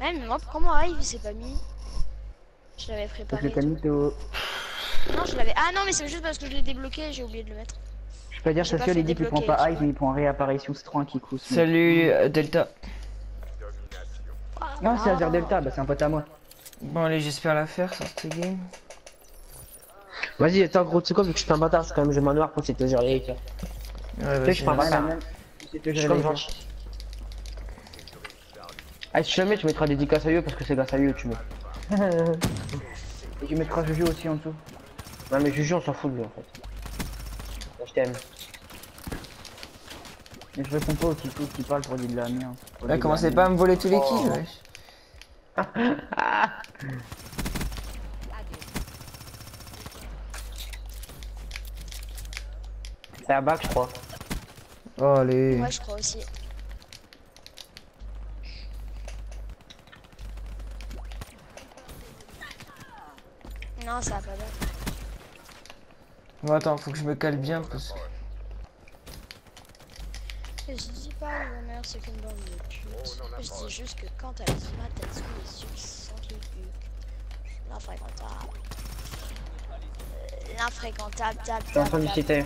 Ouais, mais moi, pourquoi moi, il s'est pas mis Je l'avais préparé. mis. Non, je l'avais. Ah non, mais c'est juste parce que je l'ai débloqué, j'ai oublié de le mettre. Je peux dire, pas Sassio, fait il dit qu'il prend pas je Hive, mais il prend réapparition, c'est trop un kick aussi. Salut euh, Delta. Non, c'est Ah. Azer Delta, bah c'est un pote à moi. Bon allez, j'espère la faire sur cette game. Vas-y, attends, gros, tu sais quoi, vu que je suis un bâtard, c'est quand même, je manoir pour essayer de te gérer les. Ouais, que je c'est Je suis comme gens. Ah, si jamais tu mettras dédicace à eux parce que c'est grâce à eux que tu mets. Et tu mettras Juju aussi en dessous. Non, mais Juju, on s'en fout de lui en fait. Je t'aime. Mais je réponds pas aux typos qui parlent pour dire de la merde. Là, commencez pas à me voler tous les kills, Oh. wesh. C'est à bac, je crois. Oh allez. Ouais, je crois aussi. Non, ça va pas bien. Bon attends, faut que je me cale bien parce que... Je dis pas le bonheur c'est qu'une bande de putes. Je dis juste que quand elle se mate, elle se les yeux sans qu'il buque. L'infréquentable. Euh, L'infréquentable, table, Je suis en train de citer.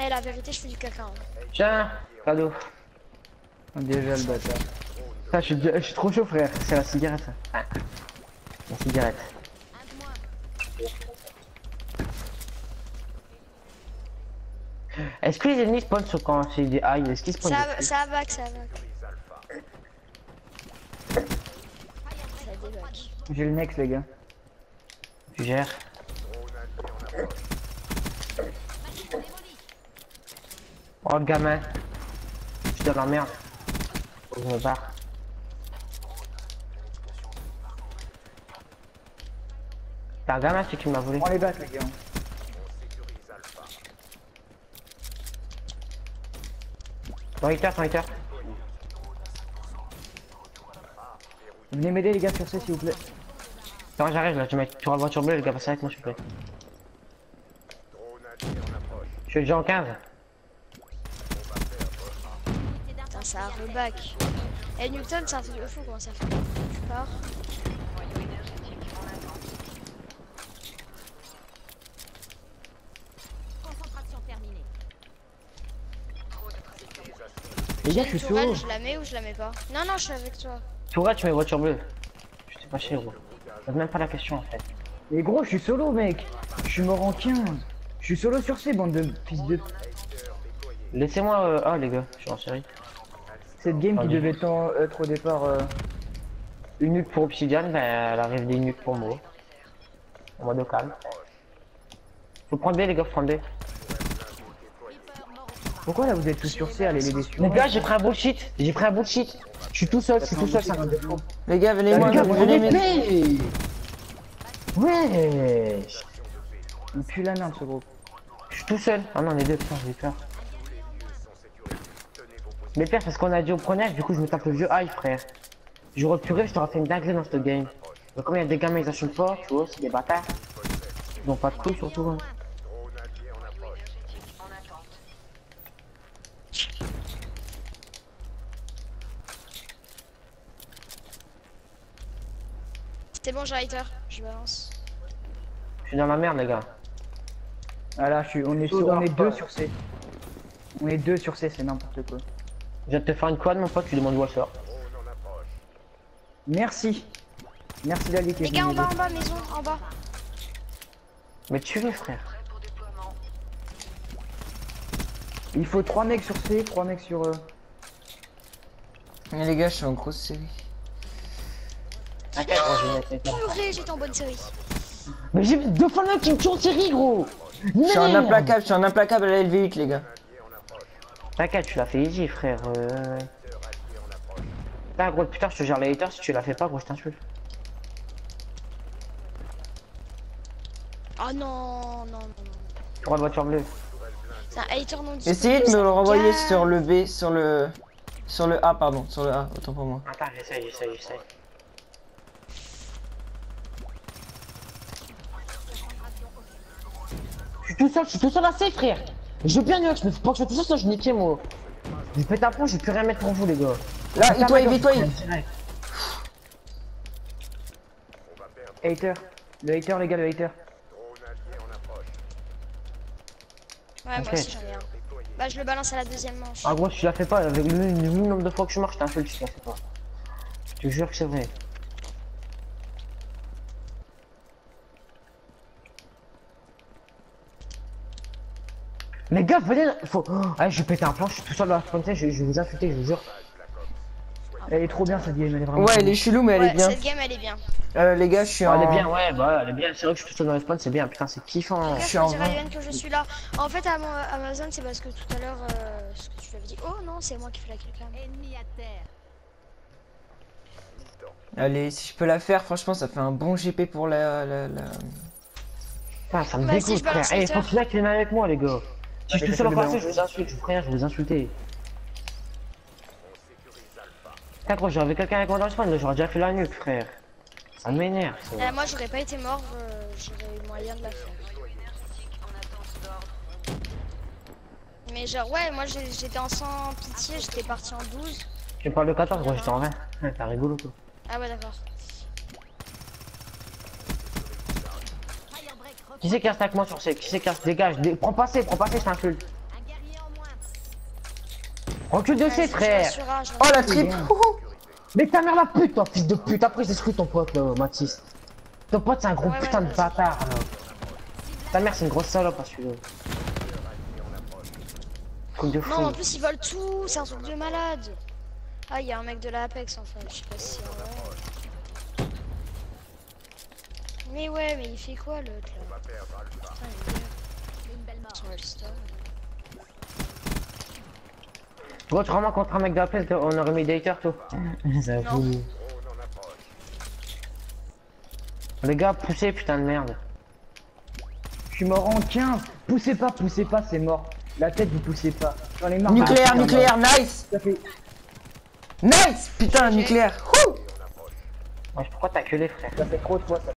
Eh, la vérité, je fais du caca. hein. Tiens, cadeau. Déjà le bâtard. Ça, je suis, je suis trop chaud, frère. C'est la cigarette. Ah. La cigarette. Est-ce que les ennemis spawnent sur quand c'est des high Est-ce qu'ils spawnent Ça, dessus ça back, ça débug. J'ai le next, les gars. Tu gères. Oh le gamin. Je suis dans la merde. Je me barre. C'est un gamin celui qui m'a volé. On les bat, les gars. Ton hater, ton hater. Venez m'aider, les gars, sur ça, s'il vous plaît. Attends, j'arrive là, tu mets tu auras la voiture bleue, les gars, passez avec moi s'il vous plaît. Je suis déjà en 15. Putain, ça a reback. Eh, Newton, c'est un truc de fou comment ça fait? Tu pars. Les gars, je la mets ou je la mets pas? Non, non, je suis avec toi. Tourelle, tu mets voiture bleue. Je sais pas chez gros. Pose même pas la question en fait. Mais gros, je suis solo, mec. Je suis mort en 15. Je suis solo sur ces bandes de fils de. Laissez-moi. Euh... Ah les gars, je suis en série. Cette game qui devait tant être au départ. euh, Une nuque pour Obsidian, ben elle arrive des nuques pour moi. En mode au calme. Faut prendre B les gars, faut prendre B. Pourquoi là vous êtes tous sur C Allez les déçus. Les gars, j'ai pris un bullshit. J'ai pris un bullshit. Je suis tout seul, je suis tout seul, ça va Les gars, venez moi, les gars, venez m'aider. Ouais Il pue la merde ce groupe. Je suis tout seul. Ah non, on est deux, putain, j'ai peur. Mais pire, parce qu'on a dit au prenage, du coup, je me tape le vieux high, frère. J'aurais pu rêver, je t'aurais fait une dinguerie dans ce game. Mais comme il y a des gamins, ils assument pas, tu vois, c'est des bâtards. Ils ont pas de couilles, surtout. hein. C'était bon, j'ai hater. Je balance. Je suis dans la merde, les gars. Ah là, je suis... on est, sur- on est deux sur C. On est deux sur C, c'est n'importe quoi. Je viens de te faire une quad, mon pote, tu demandes où elle sort. Merci. Merci est Les gars, en bas, en bas, maison, en bas. Mais tu le frère. Il faut trois mecs sur C, trois mecs sur. euh, Mais les gars, je suis en grosse série. T'inquiète, gros, j'étais en bonne série. Mais j'ai deux fois le mec qui me tue en série, gros Je suis Merde. implacable, je suis en implacable à la LV8, les gars. T'inquiète, tu l'as fait easy, frère. Euh... Putain, gros, putain, je te gère les haters, si tu l'as fait pas, gros, je t'insulte. Oh non, non, non, non. La voiture bleue. C'est un hater non. Essayez de me le renvoyer sur le B, sur le... Sur le A, pardon, sur le A, autant pour moi. Attends, j'essaye, j'essaye, j'essaye. Suis tout seul, je suis tout seul C, frère. Je veux bien, Nux, mais faut pas que je sois tout seul, sinon je niquais, moi. Je pète un pont, je vais plus rien mettre pour vous, les gars. Là, il toi, il toi. Hater. Le hater, les gars, le hater. Ouais, moi aussi j'en ai un. Bah, je le balance à la deuxième manche. Ah gros, tu la fais pas, avec le, le nombre de fois que je marche, t'insultes, tu la fais pas. Je te jure que c'est vrai. Les gars, venez, faut... Oh, allez, je vais péter un plan, je suis tout seul dans la frontière, je, je vais vous insulter, je vous jure. Elle est trop bien cette game, elle est vraiment. Ouais, elle est chelou, mais elle Ouais, est bien. cette game elle est bien. Euh, les gars, je suis Ah, en. elle est bien, ouais, bah, elle est bien, c'est vrai que je suis tout seul dans les spawns, c'est bien, putain, c'est kiffant. Gars, suis je en que je suis là. En fait, à mon- Amazon, c'est parce que tout à l'heure, euh, ce que tu lui avais dit. Oh non, c'est moi qui fais la killcam. Ennemi à terre. Allez, si je peux la faire, franchement, ça fait un bon GP pour la. la, la- Putain, ça me dégoûte, je frère. Eh, Hunter. faut qu'il y en ait qui viennent avec moi, les gars. Si je suis tout seul en le passé, je vous insulte, je vous je vais vous insulter. Putain, gros, j'avais quelqu'un avec moi dans le spawn, j'aurais déjà fait la nuque, frère. Ça m'énerve. Euh, moi, j'aurais pas été mort, euh, j'aurais eu moyen de la faire. Mais genre, ouais, moi j'ai- j'étais en sans pitié, j'étais parti en 12. Tu parles de 14, gros, j'étais en 20. Ouais, T'as rigolo, quoi. Ah ouais, d'accord. Firebreak recule. Qui c'est qui reste avec moi sur C Qui c'est qui reste? Dégage, dé- prends passer, prends passer, je t'insulte. Un guerrier en moins. Recule de C, frère Oh la triple Mais ta mère la pute, toi, fils de pute. Après, j'ai ton pote, là, Mathis. Ton pote, c'est un gros Ouais, ouais, putain de bâtard, là. Ta mère, c'est une grosse salope, hein, celui-là. Truc de fou. Non, en plus, ils volent tout, c'est un truc de malade. Ah, il y a un mec de la Apex en fait, je sais pas si c'est. Mais ouais, mais il fait quoi l'autre là Putain, il est Une belle mort. tu vraiment contre un mec d'Apple, on aurait mis des haters, tout. J'avoue. Les gars, poussez, putain de merde. Je suis mort en 15. Poussez pas, poussez pas, c'est mort. La tête, vous poussez pas. J'en ai marre. Nucléaire, Ah, nucléaire, nice Ça fait Nice Putain, nucléaire pourquoi t'as que les frères Ça fait trop de fois ça.